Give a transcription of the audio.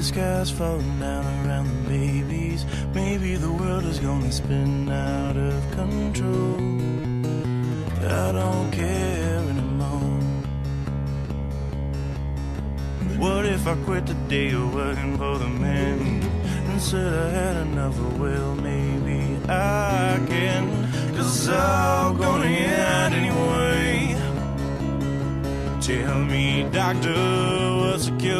the sky's falling down around the babies. Maybe the world is gonna spin out of control. I don't care anymore. What if I quit the day of working for the man and said I had enough? Well, maybe I can, cause it's all gonna end anyway. Tell me, doctor, what's the cure